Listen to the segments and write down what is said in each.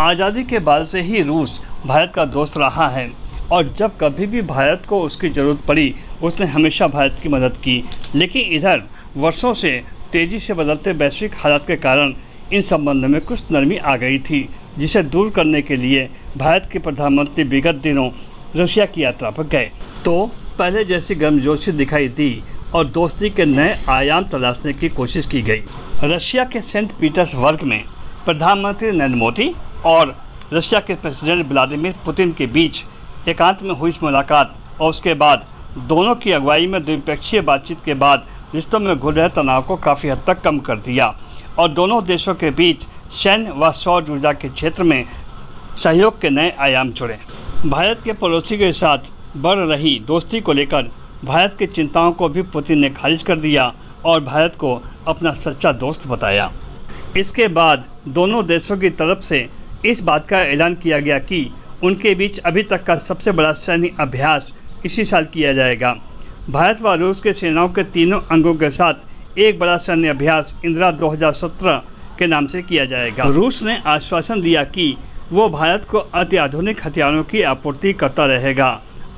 आज़ादी के बाद से ही रूस भारत का दोस्त रहा है। और जब कभी भी भारत को उसकी ज़रूरत पड़ी, उसने हमेशा भारत की मदद की। लेकिन इधर, वर्षों से तेज़ी से बदलते वैश्विक हालात के कारण इन संबंधों में कुछ नरमी आ गई थी, जिसे दूर करने के लिए भारत के प्रधानमंत्री विगत दिनों रशिया की यात्रा पर गए। तो पहले जैसी गर्मजोशी दिखाई दी और दोस्ती के नए आयाम तलाशने की कोशिश की गई। रशिया के सेंट पीटर्सबर्ग में प्रधानमंत्री नरेंद्र मोदी और रशिया के प्रेसिडेंट व्लादिमीर पुतिन के बीच एकांत में हुई इस मुलाकात और उसके बाद दोनों की अगुवाई में द्विपक्षीय बातचीत के बाद रिश्तों में घुल रहे तनाव को काफ़ी हद तक कम कर दिया और दोनों देशों के बीच सैन्य व सौर ऊर्जा के क्षेत्र में सहयोग के नए आयाम जुड़े। भारत के पड़ोसी के साथ बढ़ रही दोस्ती को लेकर भारत की चिंताओं को भी पुतिन ने खारिज कर दिया और भारत को अपना सच्चा दोस्त बताया। इसके बाद दोनों देशों की तरफ़ से इस बात का ऐलान किया गया कि उनके बीच अभी तक का सबसे बड़ा सैन्य अभ्यास इसी साल किया जाएगा। भारत व रूस के सेनाओं के तीनों अंगों के साथ एक बड़ा सैन्य अभ्यास इंदिरा 2017 के नाम से किया जाएगा। रूस ने आश्वासन दिया कि वो भारत को अत्याधुनिक हथियारों की आपूर्ति करता रहेगा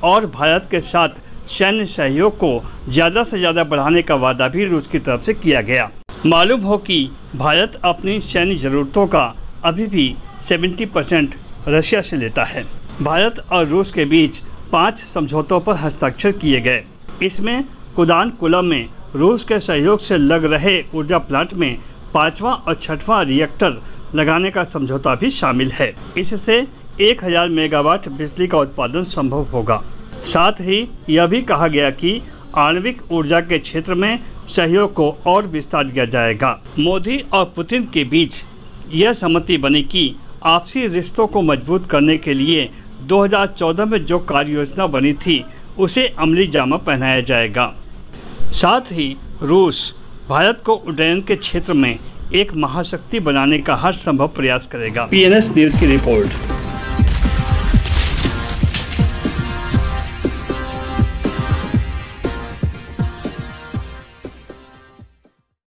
और भारत के साथ सैन्य सहयोग को ज़्यादा से ज़्यादा बढ़ाने का वादा भी रूस की तरफ़ से किया गया। मालूम हो कि भारत अपनी सैन्य ज़रूरतों का अभी भी 70 परसेंट रशिया से लेता है। भारत और रूस के बीच पाँच समझौतों पर हस्ताक्षर किए गए। इसमें कुदान कुलम में रूस के सहयोग से लग रहे ऊर्जा प्लांट में पाँचवा और छठवां रिएक्टर लगाने का समझौता भी शामिल है। इससे 1000 मेगावाट बिजली का उत्पादन संभव होगा। साथ ही यह भी कहा गया कि आणविक ऊर्जा के क्षेत्र में सहयोग को और विस्तार किया जाएगा। मोदी और पुतिन के बीच यह सहमति बनी कि आपसी रिश्तों को मज़बूत करने के लिए 2014 में जो कार्य योजना बनी थी, उसे अमली जामा पहनाया जाएगा। साथ ही रूस, भारत को उड्डयन के क्षेत्र में एक महाशक्ति बनाने का हर संभव प्रयास करेगा। पीएनएस न्यूज़ की रिपोर्ट।